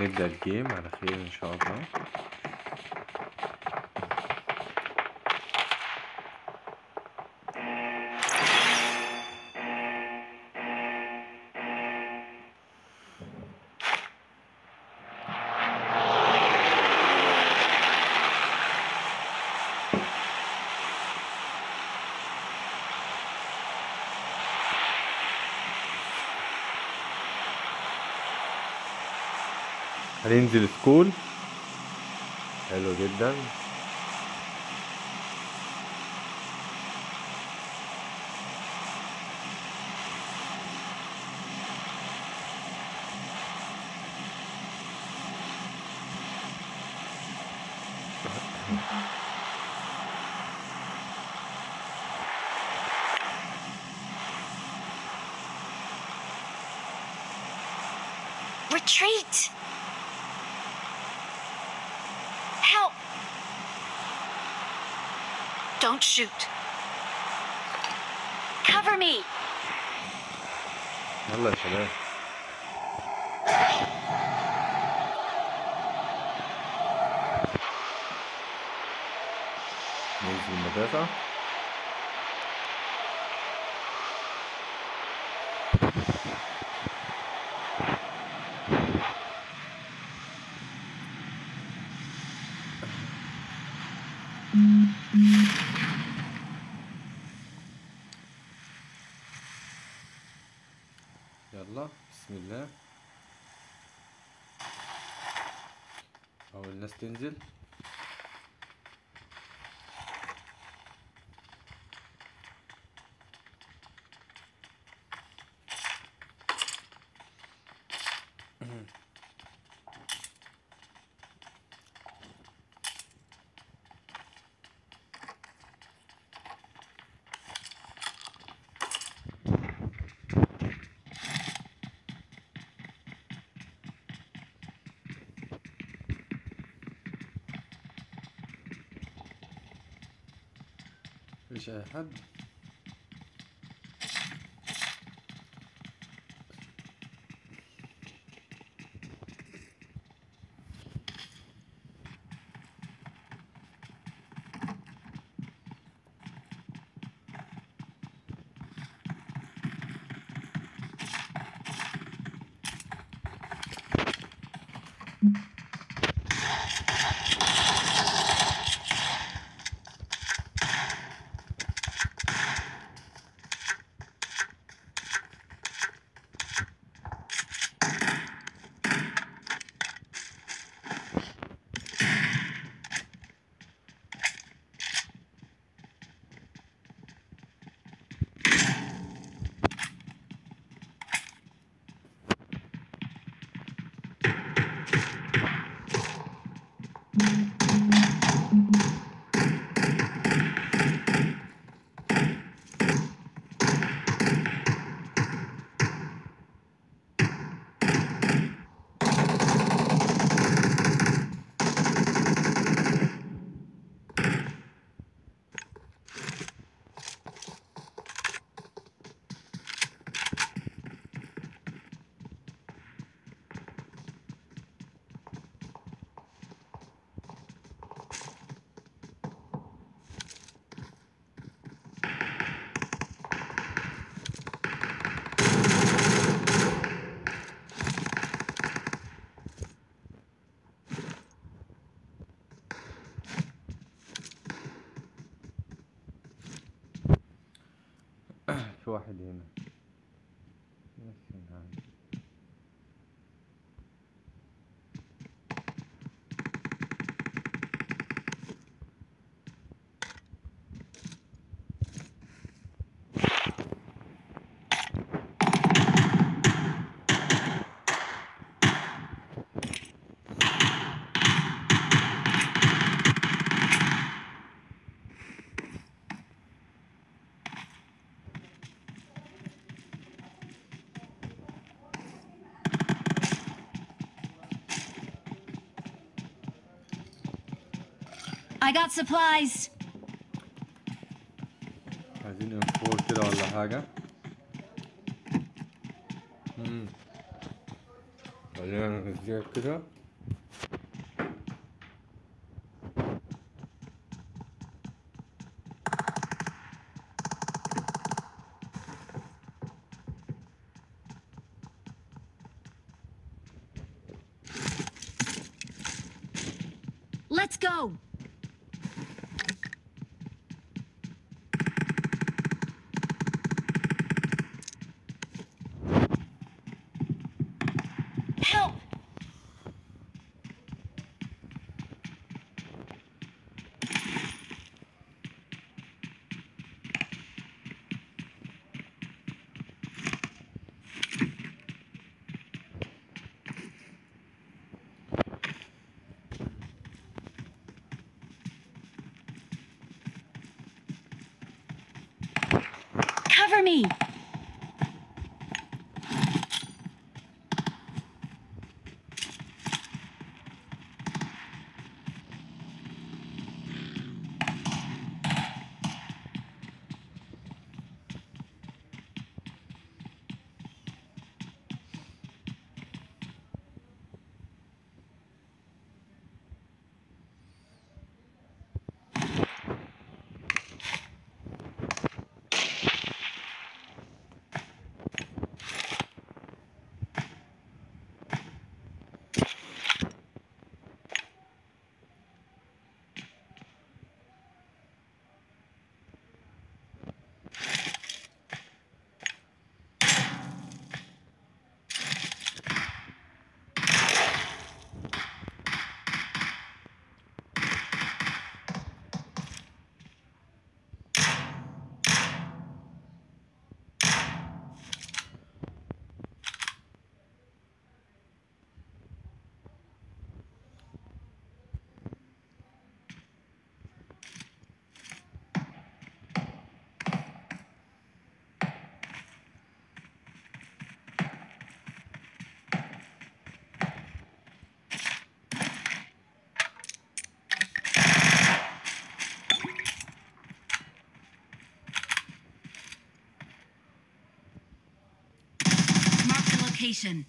هنبدأ الجيم على خير إن شاء الله. هننزل سكول حلو جدا Retreat! Don't shoot. Cover me. Allah şöyle. Neyse, bu ne kadar? يلا بسم الله. أول الناس تنزل. شاهد واحد هنا. I got supplies. عايزين انفور كده ولا حاجة مم. خلينا ننزلها كده Let's go. Location.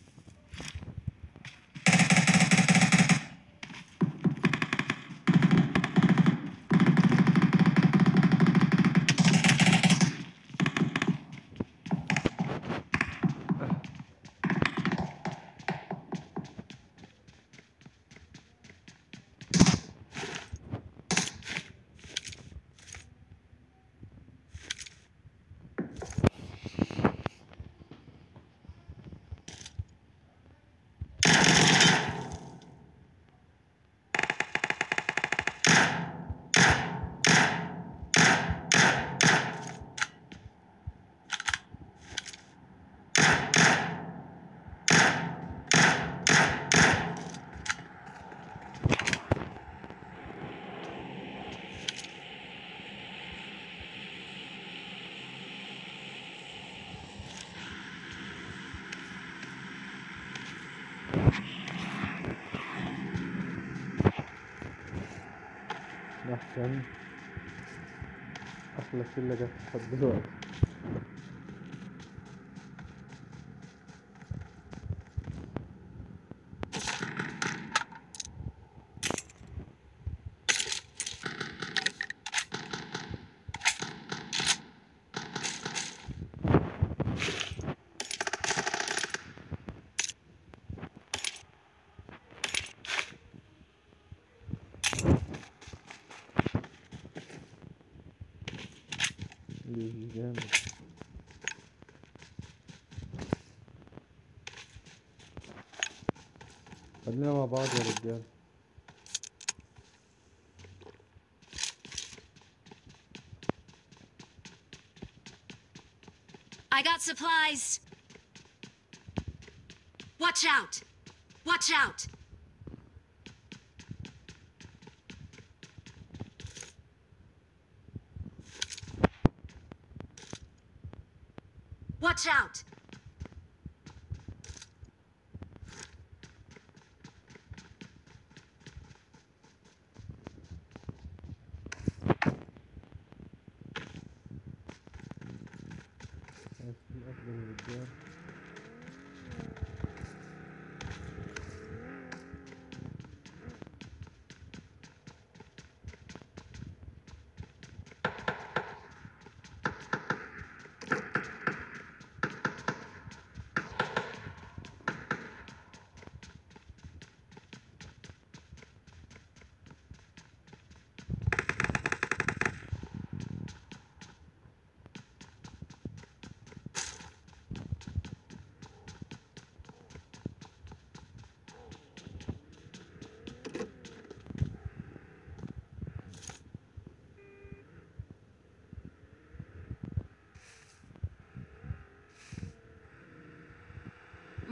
أحسن أحلى شلة جت لحد دلوقتي. Supplies. Watch out! Watch out! Watch out!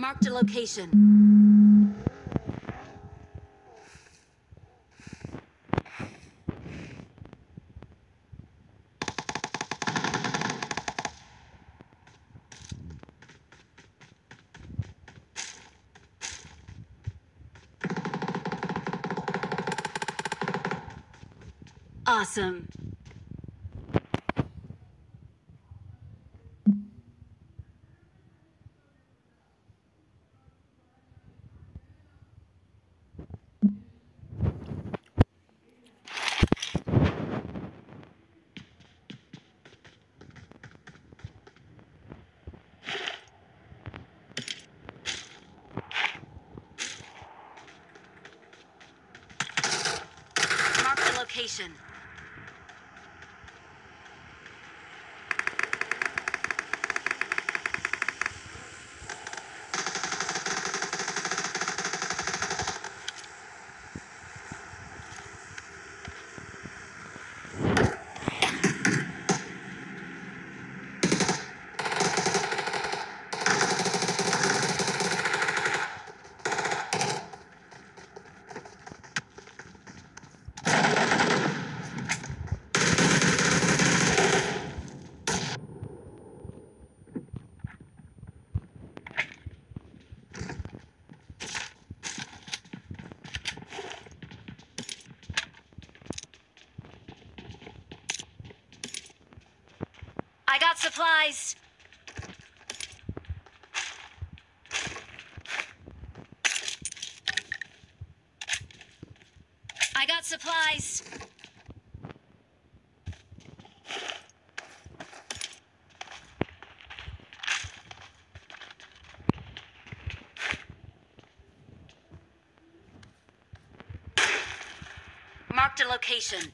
Marked a location. Awesome. Mark the location. Supplies. I got supplies. Marked a location.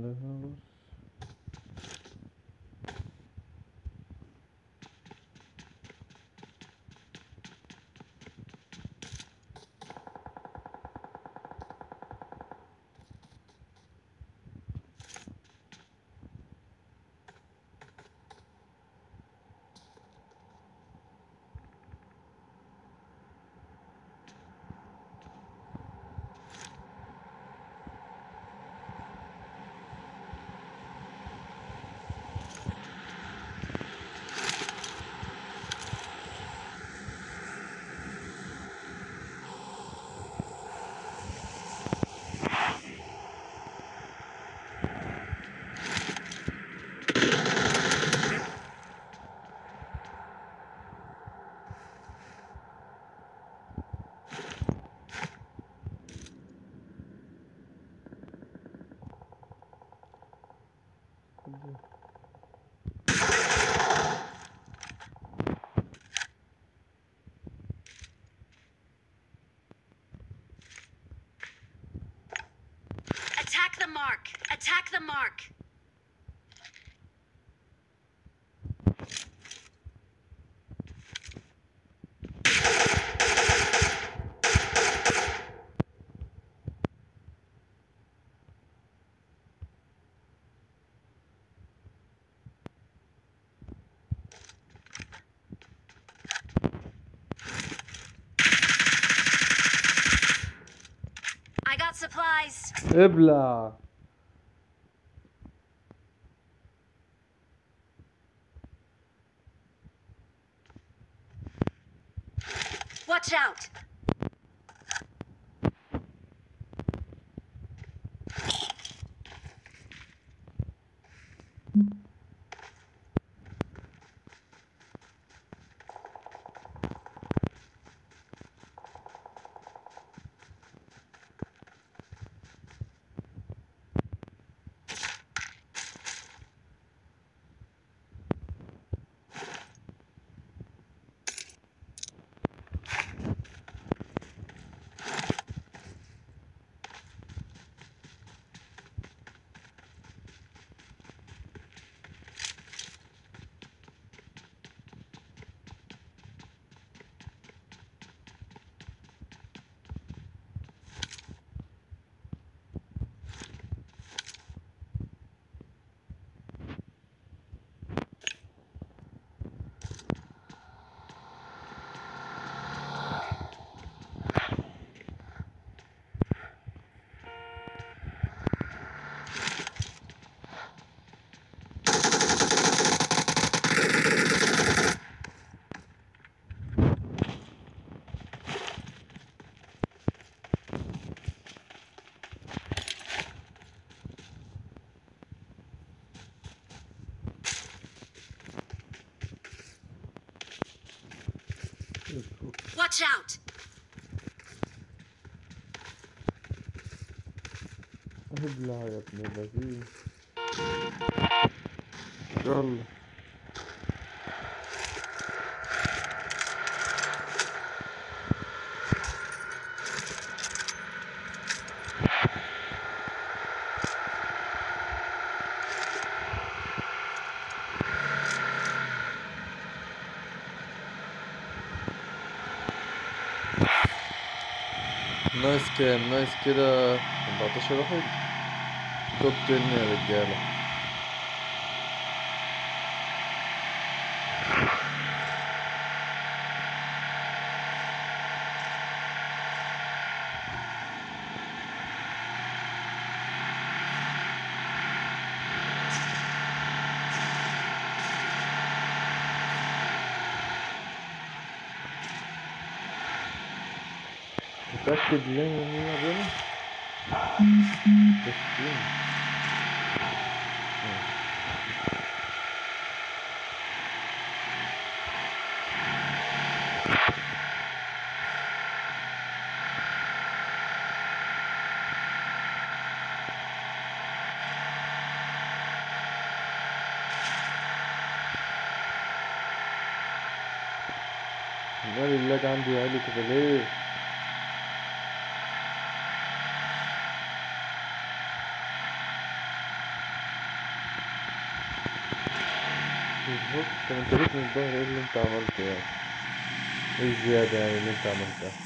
Lord mark. I got supplies. ابلع Watch out. Watch out. ابلع يا ابن اللذين يلا نايس كام نايس كده 14 واحد. توب 10 يا رجالة. متأكد ليه من هنا بينا؟ تسكين مال اللاج عندي عالي كده ليه؟ بالظبط طب انت جيت من الظهر ايه اللي انت عملته يعني؟ ايه الزيادة يعني اللي انت عملتها؟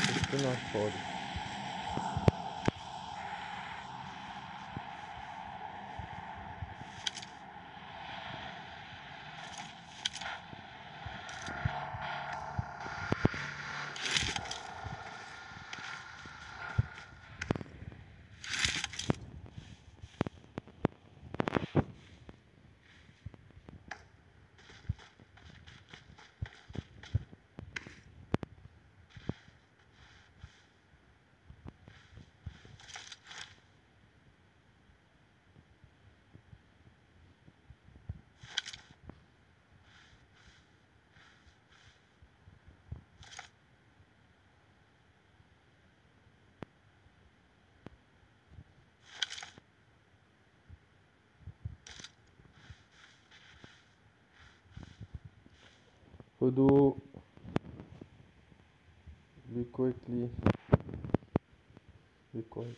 شفتنا على الفاضي Odo, Leco et Clé, Leco et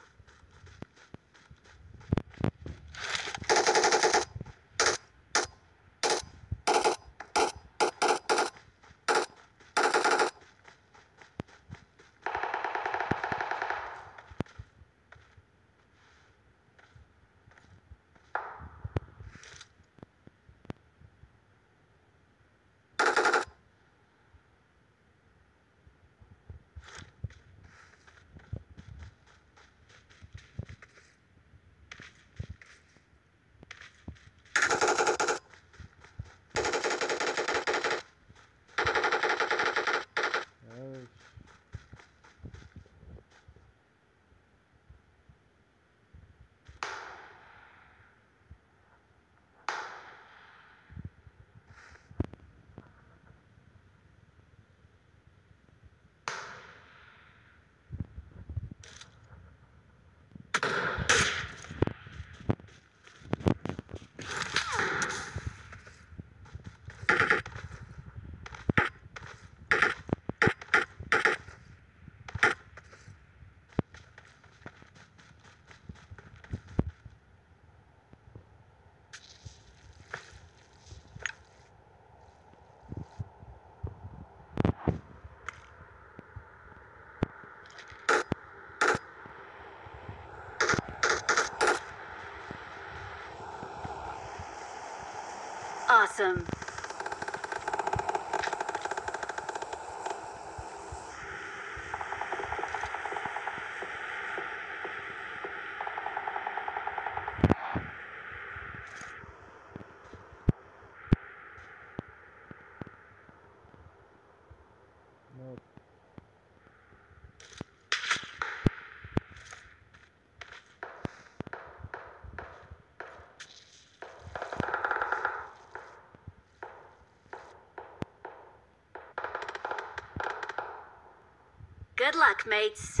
Awesome. Good luck, mates.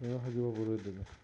Eyvah acaba buraya dedi.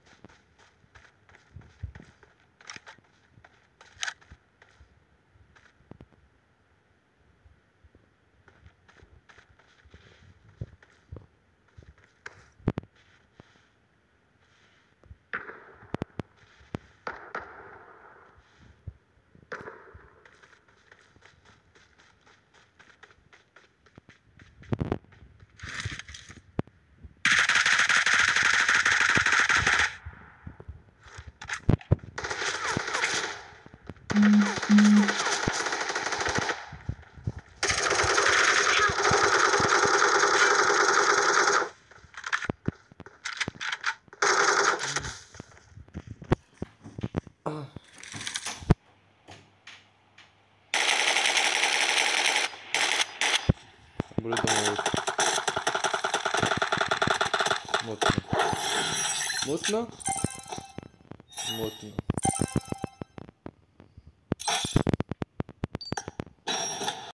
¿no?